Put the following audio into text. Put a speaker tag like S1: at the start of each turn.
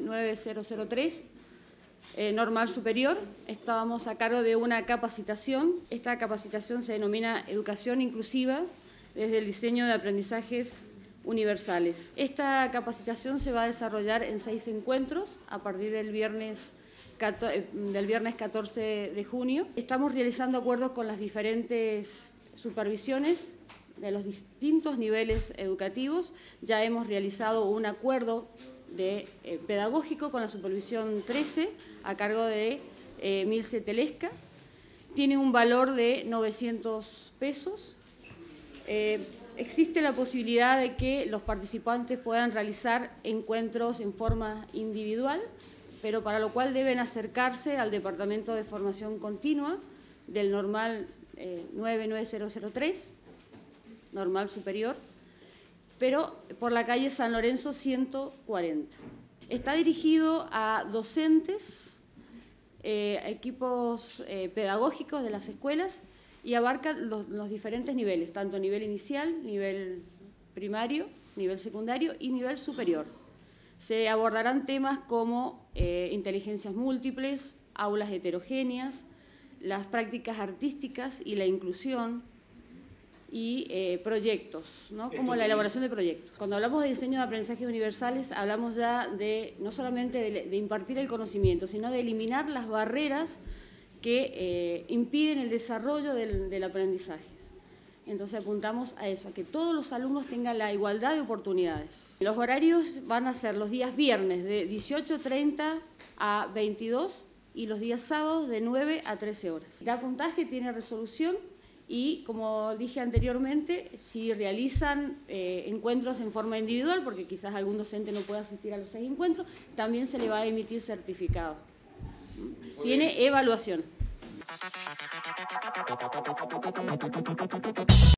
S1: grado 9003, eh, normal superior. Estábamos a cargo de una capacitación. Esta capacitación se denomina Educación Inclusiva desde el diseño de aprendizajes universales. Esta capacitación se va a desarrollar en seis encuentros a partir del viernes eh, del viernes 14 de junio. Estamos realizando acuerdos con las diferentes supervisiones de los distintos niveles educativos. Ya hemos realizado un acuerdo de, eh, pedagógico con la supervisión 13 a cargo de eh, Milce Telesca. Tiene un valor de 900 pesos. existe la posibilidad de que los participantes puedan realizar encuentros en forma individual pero para lo cual deben acercarse al Departamento de Formación Continua del normal 99003, eh, normal superior, pero por la calle San Lorenzo 140. Está dirigido a docentes, eh, equipos eh, pedagógicos de las escuelas y abarca los diferentes niveles, tanto nivel inicial, nivel primario, nivel secundario y nivel superior. Se abordarán temas como eh, inteligencias múltiples, aulas heterogéneas, las prácticas artísticas y la inclusión y eh, proyectos, ¿no? como la elaboración de proyectos. Cuando hablamos de diseño de aprendizajes universales, hablamos ya de no solamente de, impartir el conocimiento, sino de eliminar las barreras que eh, impiden el desarrollo del aprendizaje. Entonces apuntamos a eso, a que todos los alumnos tengan la igualdad de oportunidades. Los horarios van a ser los días viernes de 18.30 a 22 y los días sábados de 9 a 13 horas. La puntaje tiene resolución y, como dije anteriormente, si realizan eh, encuentros en forma individual, porque quizás algún docente no pueda asistir a los seis encuentros, también se le va a emitir certificado. Tiene evaluación.